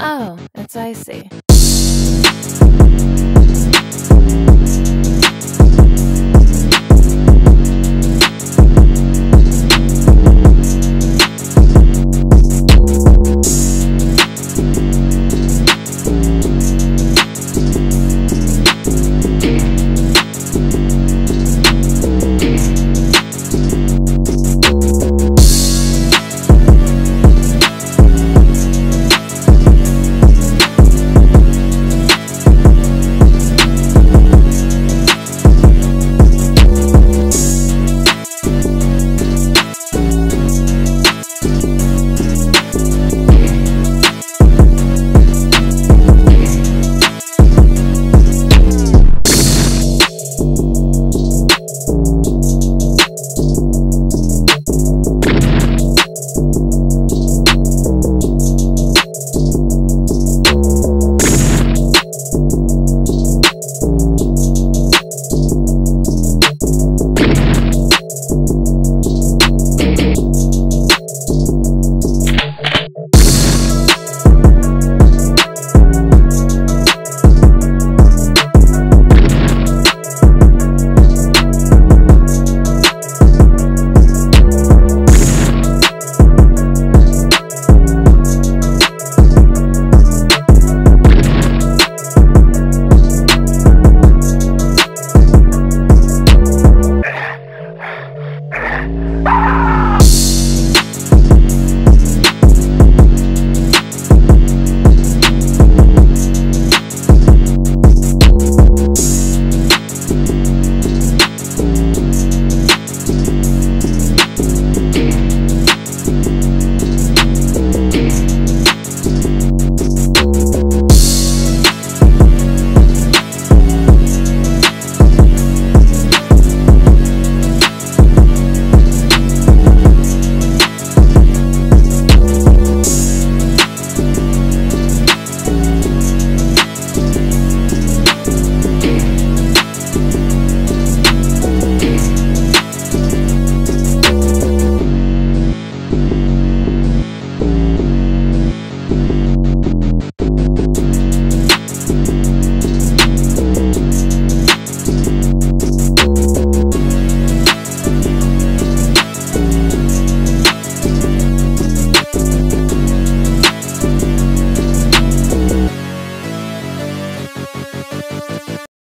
Oh, it's icy.